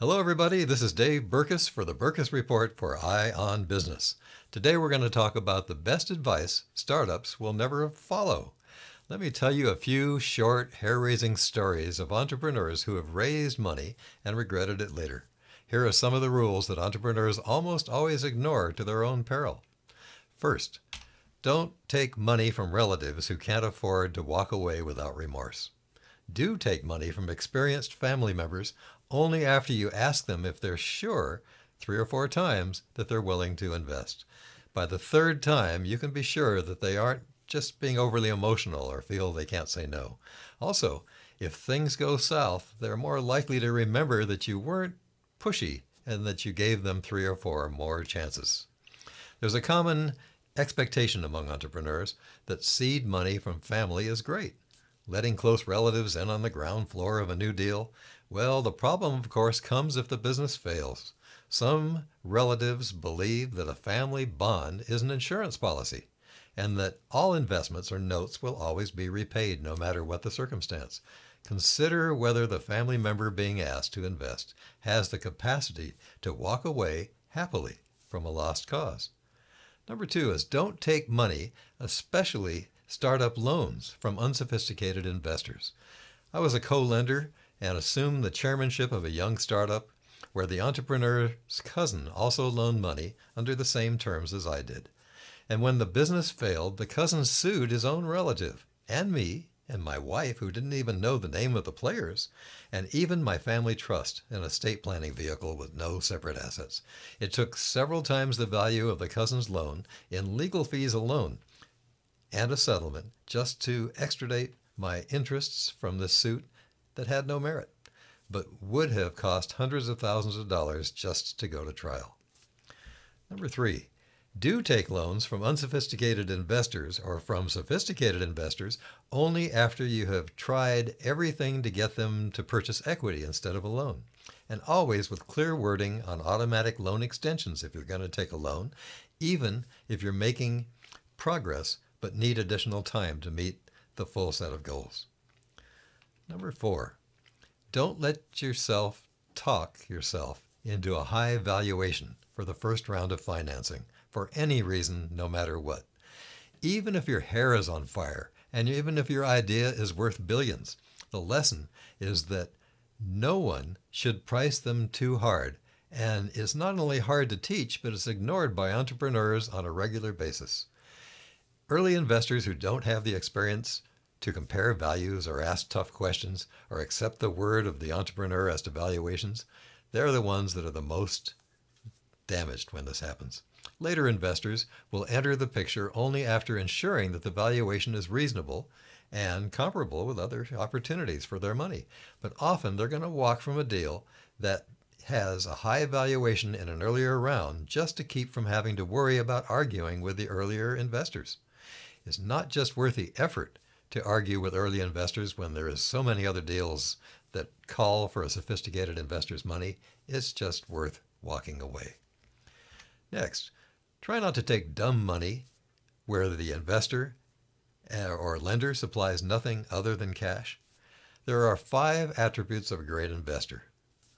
Hello, everybody. This is Dave Berkus for the Berkus Report for Eye on Business. Today, we're going to talk about the best advice startups will never follow. Let me tell you a few short, hair raising stories of entrepreneurs who have raised money and regretted it later. Here are some of the rules that entrepreneurs almost always ignore to their own peril. First, don't take money from relatives who can't afford to walk away without remorse. Do take money from experienced family members only after you ask them if they're sure three or four times that they're willing to invest. By the third time, you can be sure that they aren't just being overly emotional or feel they can't say no. Also, if things go south, they're more likely to remember that you weren't pushy and that you gave them three or four more chances. There's a common expectation among entrepreneurs that seed money from family is great. Letting close relatives in on the ground floor of a new deal, well, the problem, of course, comes if the business fails. Some relatives believe that a family bond is an insurance policy and that all investments or notes will always be repaid no matter what the circumstance. Consider whether the family member being asked to invest has the capacity to walk away happily from a lost cause. Number two is don't take money, especially startup loans, from unsophisticated investors. I was a co lender and assumed the chairmanship of a young startup where the entrepreneur's cousin also loaned money under the same terms as I did. And when the business failed, the cousin sued his own relative and me and my wife, who didn't even know the name of the players, and even my family trust, an estate planning vehicle with no separate assets. It took several times the value of the cousin's loan in legal fees alone and a settlement just to extradite my interests from this suit that had no merit, but would have cost hundreds of thousands of dollars just to go to trial. Number three, do take loans from unsophisticated investors or from sophisticated investors only after you have tried everything to get them to purchase equity instead of a loan. And always with clear wording on automatic loan extensions if you're going to take a loan, even if you're making progress but need additional time to meet the full set of goals. Number four, don't let yourself talk yourself into a high valuation for the first round of financing for any reason, no matter what. Even if your hair is on fire and even if your idea is worth billions, the lesson is that no one should price them too hard. And it's not only hard to teach, but it's ignored by entrepreneurs on a regular basis. Early investors who don't have the experience to compare values or ask tough questions or accept the word of the entrepreneur as to valuations, they're the ones that are the most damaged when this happens. Later investors will enter the picture only after ensuring that the valuation is reasonable and comparable with other opportunities for their money. But often they're going to walk from a deal that has a high valuation in an earlier round just to keep from having to worry about arguing with the earlier investors. It's not just worth the effort to argue with early investors when there is so many other deals that call for a sophisticated investor's money. It's just worth walking away. Next, try not to take dumb money where the investor eh, or lender supplies nothing other than cash. There are five attributes of a great investor.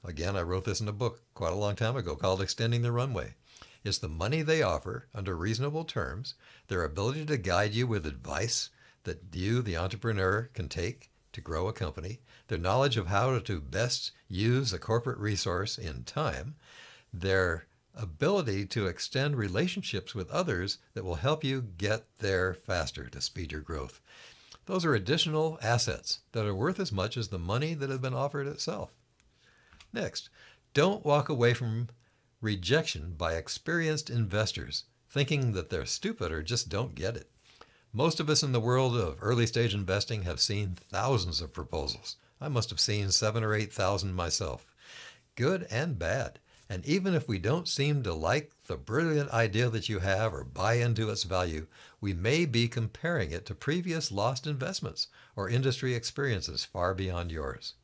Again, I wrote this in a book quite a long time ago called Extending the Runway. It's the money they offer under reasonable terms, their ability to guide you with advice that you, the entrepreneur, can take to grow a company, their knowledge of how to best use a corporate resource in time, their ability to extend relationships with others that will help you get there faster to speed your growth. Those are additional assets that are worth as much as the money that has been offered itself. Next, don't walk away from rejection by experienced investors thinking that they're stupid or just don't get it. Most of us in the world of early stage investing have seen thousands of proposals. I must have seen seven or 8,000 myself, good and bad. And even if we don't seem to like the brilliant idea that you have or buy into its value, we may be comparing it to previous lost investments or industry experiences far beyond yours.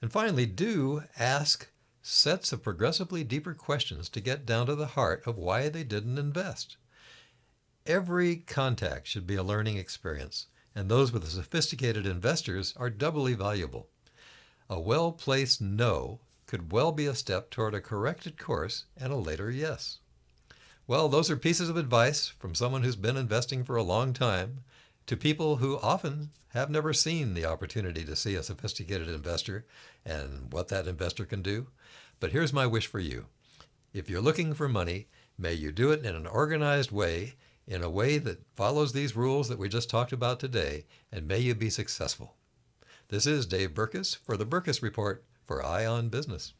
And finally, do ask sets of progressively deeper questions to get down to the heart of why they didn't invest. Every contact should be a learning experience, and those with sophisticated investors are doubly valuable. A well placed no could well be a step toward a corrected course and a later yes. Well, those are pieces of advice from someone who's been investing for a long time to people who often have never seen the opportunity to see a sophisticated investor and what that investor can do. But here's my wish for you. If you're looking for money, may you do it in an organized way, in a way that follows these rules that we just talked about today, and may you be successful. This is Dave Berkus for the Berkus Report for Eye on Business.